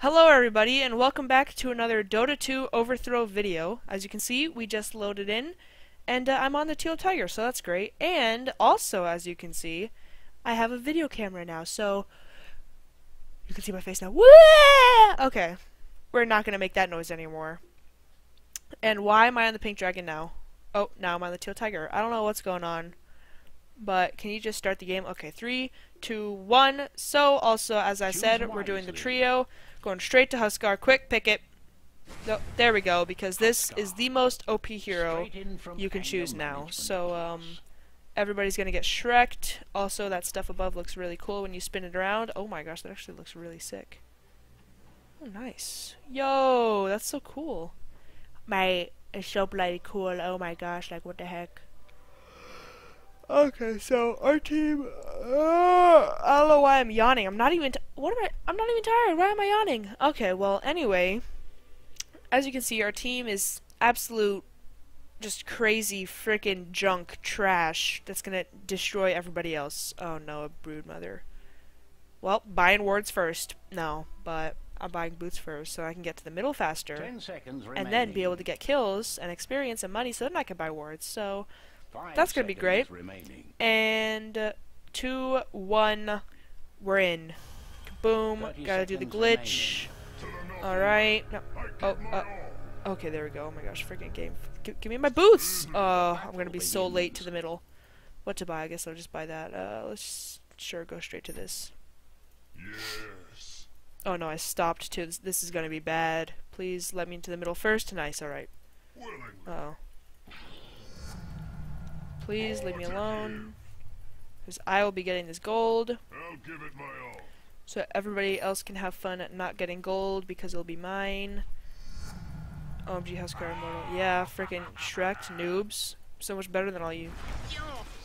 Hello everybody and welcome back to another Dota 2 overthrow video. As you can see, we just loaded in and uh, I'm on the Teal Tiger, so that's great. And also, as you can see, I have a video camera now, so you can see my face now. Wah! Okay, we're not going to make that noise anymore. And why am I on the Pink Dragon now? Oh, now I'm on the Teal Tiger. I don't know what's going on, but can you just start the game? Okay, three, two, one. So, also, as I said, we're doing the trio. Going straight to Huskar. Quick, pick it. No, there we go, because this is the most OP hero you can choose now. So, um, everybody's gonna get Shreked. Also, that stuff above looks really cool when you spin it around. Oh my gosh, that actually looks really sick. Oh, nice. Yo, that's so cool. My, it's so bloody cool. Oh my gosh, like what the heck. Okay, so our team. Uh, I don't know why I'm yawning. I'm not even. what am I? I'm not even tired. Why am I yawning? Okay, well, anyway, as you can see, our team is absolute, just crazy freaking junk trash that's gonna destroy everybody else. Oh no, a brood mother. Well, buying wards first. No, but I'm buying boots first so I can get to the middle faster, and then be able to get kills and experience and money, so then I can buy wards. So. Five That's gonna be great. Remaining. And uh, two, one, we're in. Boom. Gotta do the glitch. All right. No. Oh. Uh, okay, there we go. Oh my gosh, freaking game. G give me my boots. Oh, I'm gonna be so late to the middle. What to buy? I guess I'll just buy that. Uh, let's sure go straight to this. Yes. Oh no, I stopped too. This, this is gonna be bad. Please let me into the middle first. Nice. All right. Uh oh. Please leave me alone. Because I will be getting this gold. I'll give it my all. So everybody else can have fun at not getting gold because it'll be mine. OMG Huskar Immortal. Yeah, freaking Shrek noobs. So much better than all you.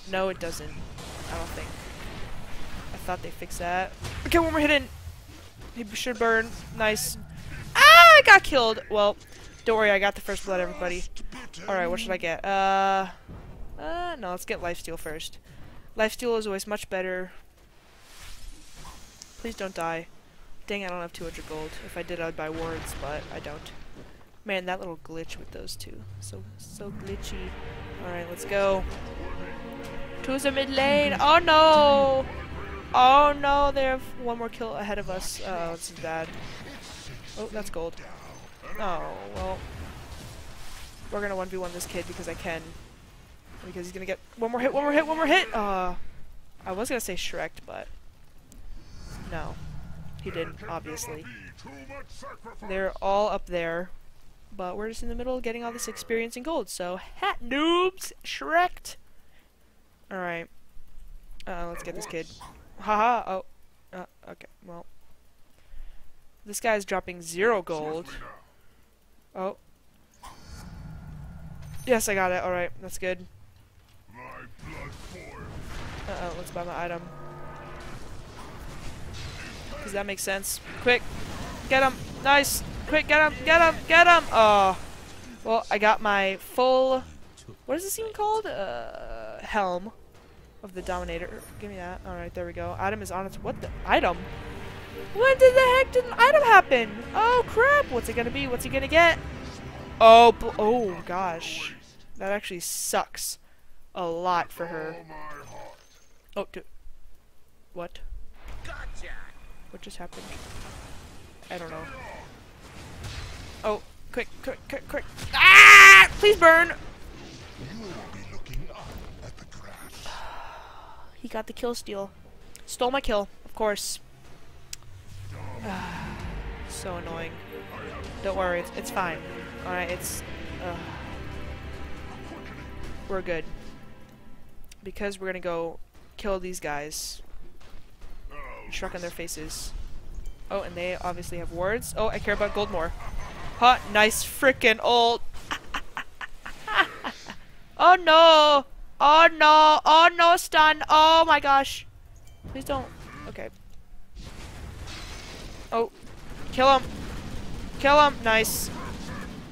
No, it doesn't. I don't think. I thought they fixed that. Okay, one more hit in. He should burn. Nice. Ah, I got killed. Well, don't worry, I got the first blood, everybody. Alright, what should I get? Uh, uh, no, let's get lifesteal first. Lifesteal is always much better. Please don't die. Dang, I don't have 200 gold. If I did, I'd buy wards, but I don't. Man, that little glitch with those two. So, so glitchy. Alright, let's go. To the mid lane. Oh no! Oh no, they have one more kill ahead of us. Oh, this is bad. Oh, that's gold. Oh, well. We're gonna 1v1 this kid because I can. Because he's gonna get one more hit, one more hit, one more hit! Uh, I was gonna say Shrek, but. No. He didn't, obviously. Be too much sacrifice. They're all up there. But we're just in the middle getting all this experience and gold. So, hat noobs! Shreked! Alright. Uh, let's get this kid. Haha! Oh. Uh, okay, well. This guy's dropping zero gold. Oh. Yes, I got it. Alright, that's good. My blood boils. Uh oh, let's buy my item. Because that makes sense. Quick! Get him! Nice! Quick, get him! Get him! Get him! Oh. Well, I got my full. What is this even called? Uh, helm of the Dominator. Give me that. Alright, there we go. Item is on its. What the? Item? When did the heck did an item happen? Oh crap! What's it gonna be? What's he gonna get? Oh, oh gosh. That actually sucks a lot for her. All my heart. Oh, dude. What? What just happened? I don't know. Oh, quick, quick, quick, quick. Ah! Please burn! You will be looking up at the grass. He got the kill steal. Stole my kill, of course. so annoying. Don't worry, it's, it's fine. Alright, it's... Uh, we're good. Because we're gonna go kill these guys. Shrek on their faces. Oh, and they obviously have wards. Oh, I care about gold more. Hot, nice frickin' ult. oh no! Oh no! Oh no, stun! Oh my gosh! Please don't. Okay. Oh, kill him! Kill him! Nice.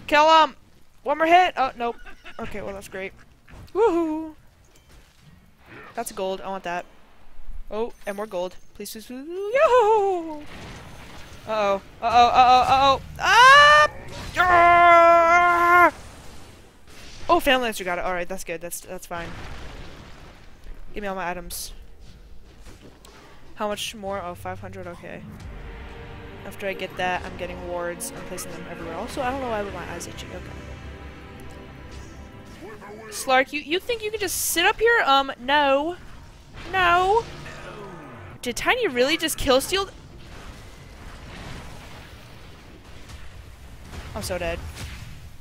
Kill him! One more hit! Oh, nope. Okay, well that's great. Woohoo! That's gold. I want that. Oh, and more gold. Please, please, please. Yo! Uh-oh. Uh-oh. Uh-oh. Uh-oh. Ah! Ah! Oh, Phantom Lancer got it. Alright, that's good. That's that's fine. Give me all my items. How much more? Oh, 500? Okay. After I get that, I'm getting wards. I'm placing them everywhere. Also, I don't know why my eyes itchy. Okay. Slark, you, you think you can just sit up here? Um, no. No. Did Tiny really just kill steal? I'm so dead.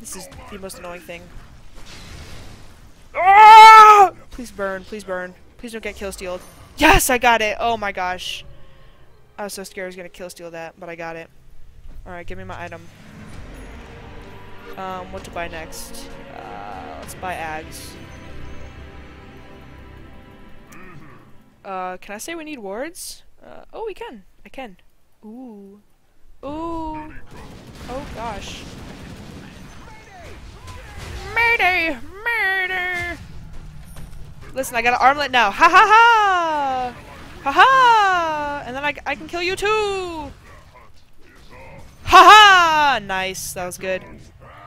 This is the most annoying thing. Ah! Please burn, please burn. Please don't get kill stealed. Yes, I got it! Oh my gosh. I was so scared I was gonna kill steal that, but I got it. Alright, give me my item. Um, what to buy next? Uh, let's buy Ags. Uh, can I say we need wards? Uh, oh, we can. I can. Ooh. Ooh. Oh, gosh. Mayday! Murder! Listen, I got an armlet now. Ha ha ha! Ha ha! And then I, I can kill you too! Ha ha! Nice. That was good.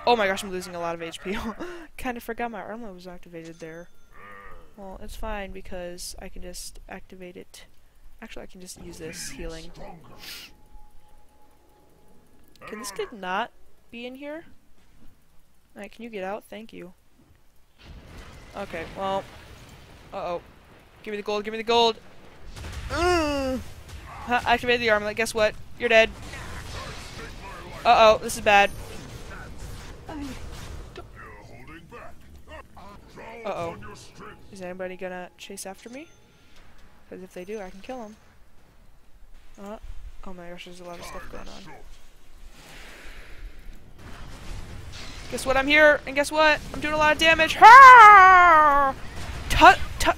Oh my gosh, I'm losing a lot of HP. kind of forgot my armlet was activated there. Well, it's fine because I can just activate it. Actually, I can just use this healing. Can this kid not be in here? Alright, can you get out? Thank you. Okay, well. Uh-oh. Give me the gold, give me the gold! Mm. Activated the armlet, guess what? You're dead. Uh-oh, this is bad. Is anybody gonna chase after me? Because if they do, I can kill them. Uh, oh my gosh, there's a lot of stuff going on. Guess what? I'm here, and guess what? I'm doing a lot of damage. Tut, tut.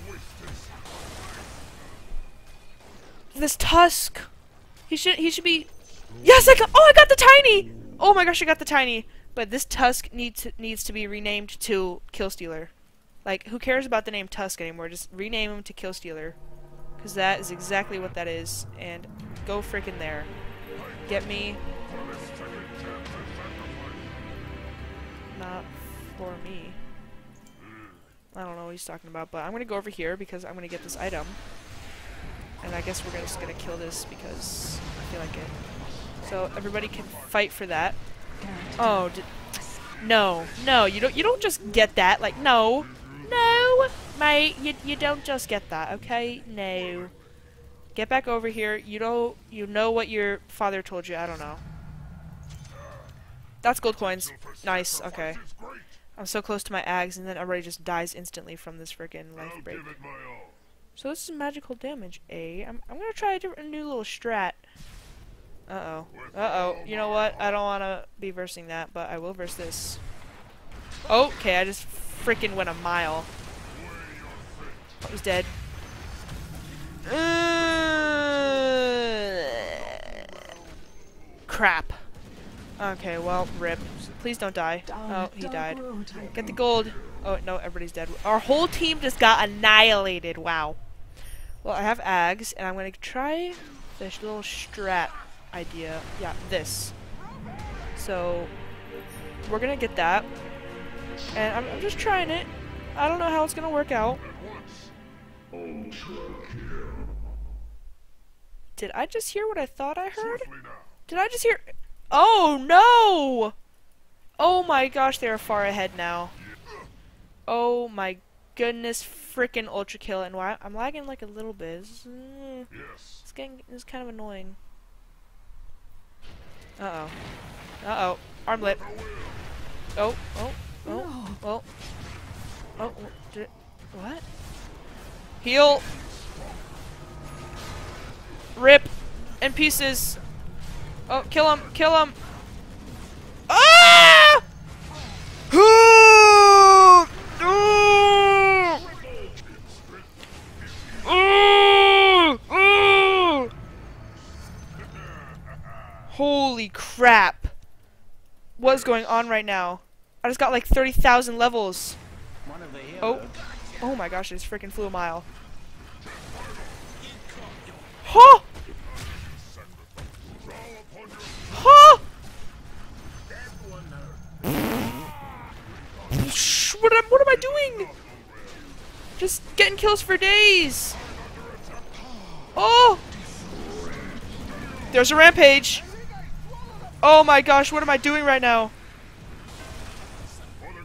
This tusk. He should. He should be. Yes, I got. Oh, I got the tiny. Oh my gosh, I got the tiny. But this tusk needs to, needs to be renamed to Killstealer. Like, who cares about the name Tusk anymore? Just rename him to Killstealer. Because that is exactly what that is. And go freaking there. Get me. Not for me. I don't know what he's talking about, but I'm going to go over here because I'm going to get this item. And I guess we're just going to kill this because I feel like it. So everybody can fight for that. Oh, no, no, you don't. You don't just get that. Like, no, no, mate, you you don't just get that. Okay, no. Get back over here. You know, you know what your father told you. I don't know. That's gold coins. Nice. Okay. I'm so close to my ags, and then everybody just dies instantly from this freaking life break. So this is magical damage. A. I'm I'm gonna try a, a new little strat. Uh-oh. Uh-oh. You know what? I don't want to be versing that, but I will verse this. Okay, I just freaking went a mile. I was dead. Uh, crap. Okay, well, rip. Please don't die. Oh, he died. Get the gold. Oh, no, everybody's dead. Our whole team just got annihilated. Wow. Well, I have Ags, and I'm going to try this little strat idea. Yeah, this. So, we're gonna get that. And I'm, I'm just trying it. I don't know how it's gonna work out. Did I just hear what I thought I heard? Did I just hear... Oh, no! Oh my gosh, they're far ahead now. Oh my goodness, freaking ultra kill! And why I'm lagging like a little bit. It's, uh, it's getting it's kind of annoying. Uh-oh. Uh-oh. Armlet. Oh, oh, oh, no. oh. Oh, did, what? Heal! Rip! In pieces! Oh, kill him! Kill him! Ah! Holy crap. What is going on right now? I just got like 30,000 levels. Oh. Oh my gosh, I just freaking flew a mile. Huh! Huh! what am, what am I doing? Just getting kills for days. Oh! There's a rampage. Oh my gosh, what am I doing right now?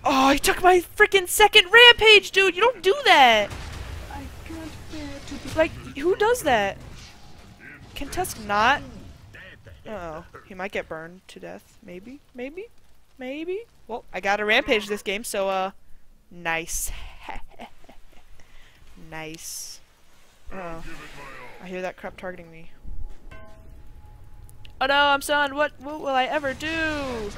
Oh, he took my freaking second rampage, dude. You don't do that. Like, who does that? Can Tusk not? Oh, he might get burned to death. Maybe, maybe, maybe. Well, I got a rampage this game, so uh, nice, nice. Oh, I hear that crap targeting me. Oh no, I'm stunned. What, what will I ever do?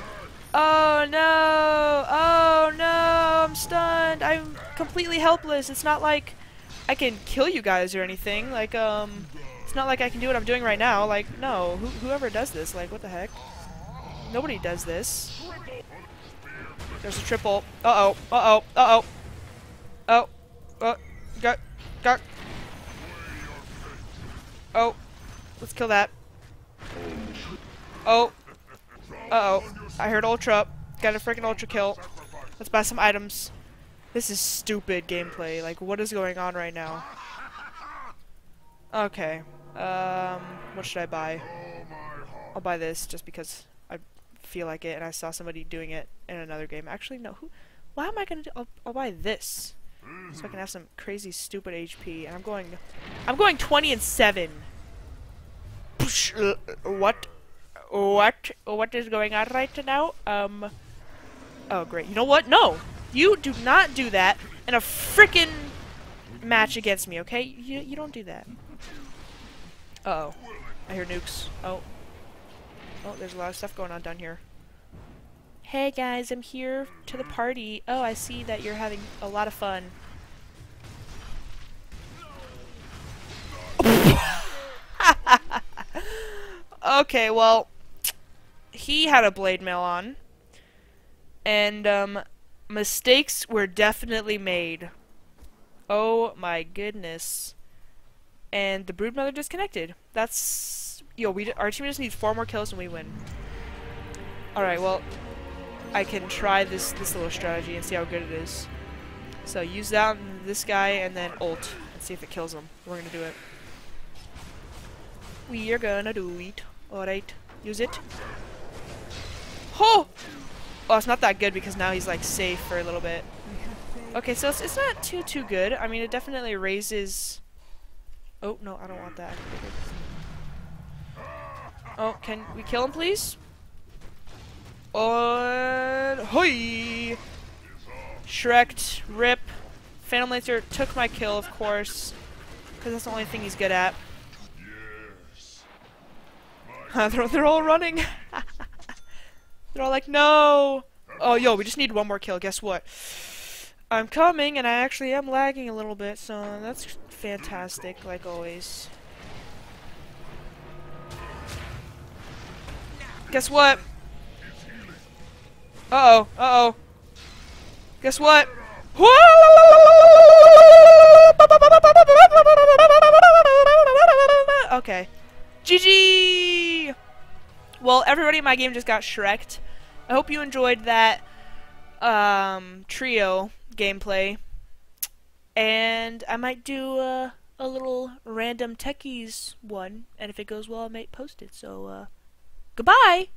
Oh no! Oh no! I'm stunned. I'm completely helpless. It's not like I can kill you guys or anything. Like, um, it's not like I can do what I'm doing right now. Like, no. Who, whoever does this, like, what the heck? Nobody does this. There's a triple. Uh-oh. Uh-oh. Uh-oh. Oh. Uh, got, got. Oh. Let's kill that. Oh. Uh-oh. I heard Ultra. Got a freaking Ultra kill. Let's buy some items. This is stupid gameplay. Like, what is going on right now? Okay. Um, what should I buy? I'll buy this just because I feel like it and I saw somebody doing it in another game. Actually, no. Who? Why am I gonna do? I'll, I'll buy this so I can have some crazy stupid HP. And I'm going. I'm going 20 and seven. Uh, What? What? What is going on right now? Um. Oh, great. You know what? No! You do not do that in a freaking match against me, okay? You, you don't do that. Uh oh I hear nukes. Oh. Oh, there's a lot of stuff going on down here. Hey guys, I'm here to the party. Oh, I see that you're having a lot of fun. okay, well, he had a blade mail on. And, um, mistakes were definitely made. Oh my goodness. And the broodmother disconnected. That's yo. We our team just needs four more kills and we win. All right. Well, I can try this this little strategy and see how good it is. So use that on this guy and then ult and see if it kills him. We're gonna do it. We are gonna do it. All right. Use it. Oh! Oh, it's not that good because now he's like safe for a little bit. Okay, so it's, it's not too too good. I mean, it definitely raises. Oh no, I don't want that. Oh, can we kill him, please? On hoi! Shrek, rip. Phantom Lancer took my kill, of course, because that's the only thing he's good at. they're, they're all running. they're all like, no. Oh, yo, we just need one more kill. Guess what? I'm coming, and I actually am lagging a little bit, so that's fantastic, like always. Guess what? Uh-oh, uh-oh. Guess what? Okay. GG! Well, everybody in my game just got Shreked. I hope you enjoyed that um, trio gameplay. And I might do a little random techies one, and if it goes well, I might post it. So, uh, goodbye!